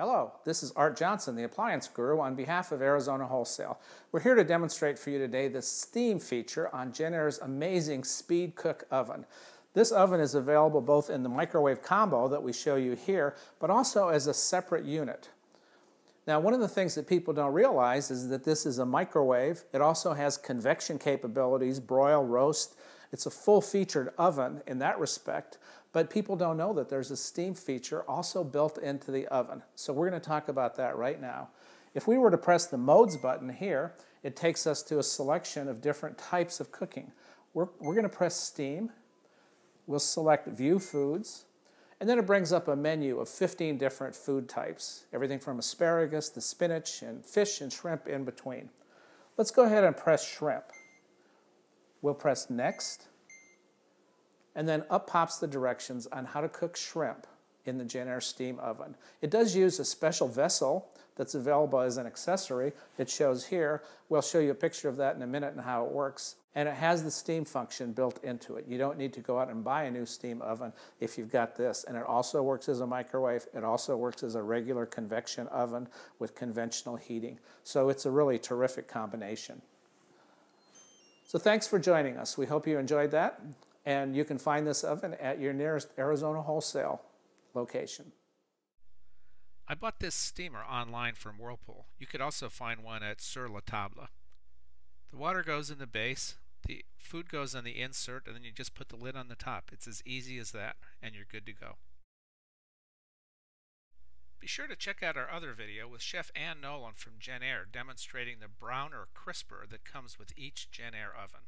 Hello, this is Art Johnson, the Appliance Guru, on behalf of Arizona Wholesale. We're here to demonstrate for you today the steam feature on Jenn-Air's amazing Speed Cook oven. This oven is available both in the microwave combo that we show you here, but also as a separate unit. Now, one of the things that people don't realize is that this is a microwave. It also has convection capabilities, broil, roast. It's a full-featured oven in that respect, but people don't know that there's a steam feature also built into the oven. So we're going to talk about that right now. If we were to press the modes button here, it takes us to a selection of different types of cooking. We're, we're going to press steam. We'll select view foods. And then it brings up a menu of 15 different food types, everything from asparagus to spinach and fish and shrimp in between. Let's go ahead and press shrimp. We'll press next and then up pops the directions on how to cook shrimp in the Jenn-Air steam oven. It does use a special vessel that's available as an accessory. It shows here. We'll show you a picture of that in a minute and how it works. And it has the steam function built into it. You don't need to go out and buy a new steam oven if you've got this. And it also works as a microwave. It also works as a regular convection oven with conventional heating. So it's a really terrific combination. So thanks for joining us. We hope you enjoyed that. And you can find this oven at your nearest Arizona wholesale location. I bought this steamer online from Whirlpool. You could also find one at Sur La Table. The water goes in the base, the food goes on the insert, and then you just put the lid on the top. It's as easy as that, and you're good to go. Be sure to check out our other video with Chef Ann Nolan from Jenn-Air demonstrating the browner crisper that comes with each Jenn-Air oven.